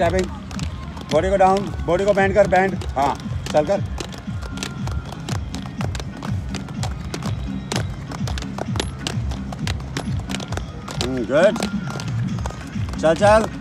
stepping body को down body को bend कर बैंड हाँ चल कर गुड चल चल